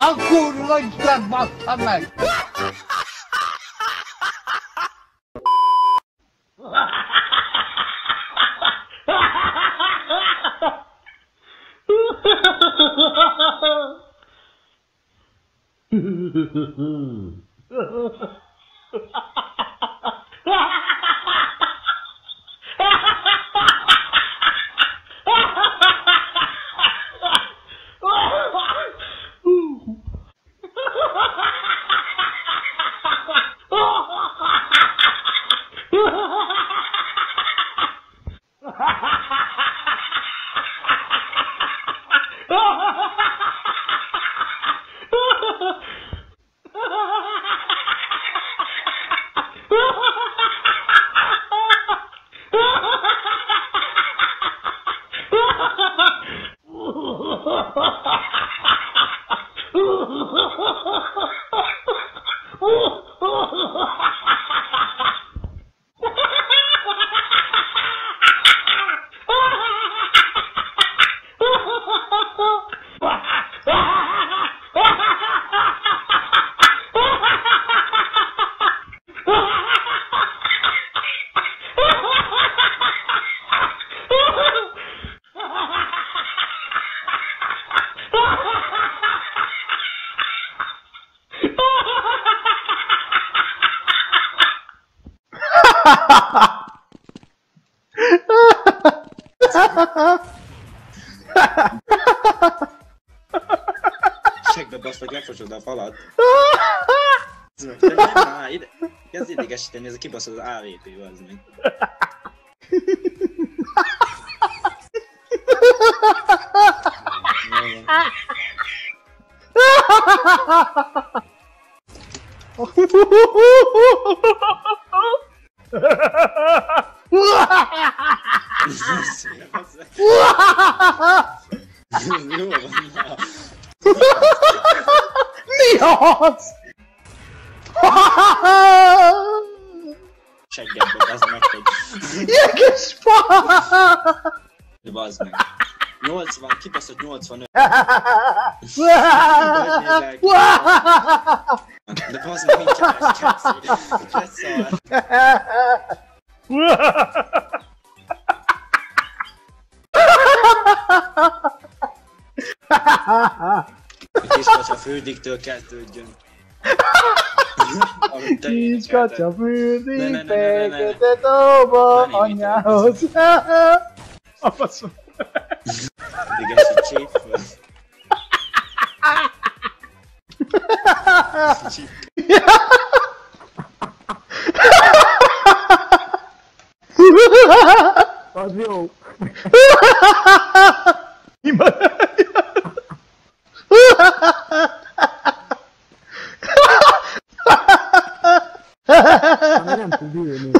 A kurwa grabata mej! Ha ha ha ha! A falat. Ez meg, te nem már ide. Kezd idegesíteni, ez a kibaszott az AVP, az meg. Neos! Check it, but that's not it. Jakie szpa! Chyba znak. Nuac van, kibaszott nuac van. De bazd meg, mindjárt lesz, Kecsz. Kecsz Hogy kiskacsa fürdiktől kezdődjön. Kiskacsa fürdik, fekete tóba anyához. A faszom. Idegesítsék föl. Csip. Imádja. nem.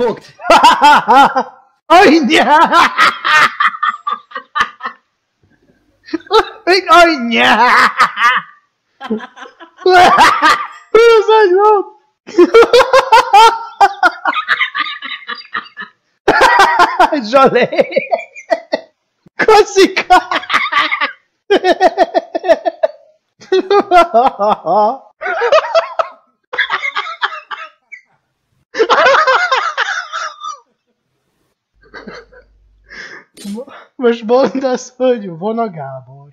Fogd! Anyja! Még anyja! Ez egy Most mondd azt, hogy van a Gábor.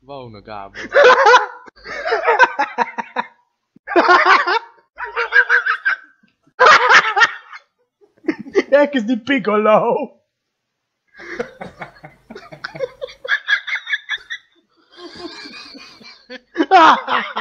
Van a Gábor. Elkezdi Piccolo. Ha ha ha!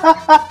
哈哈。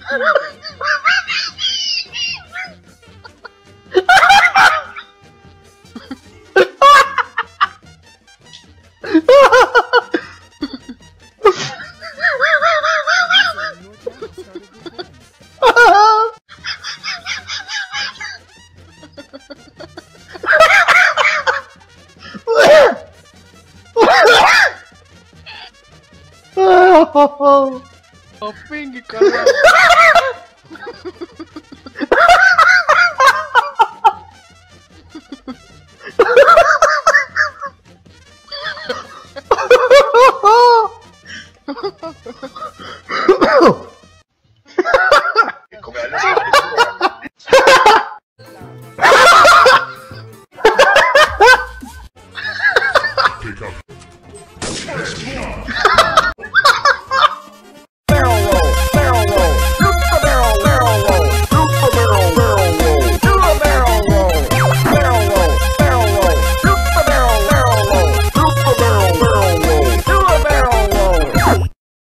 octubre. Caralho. Oh!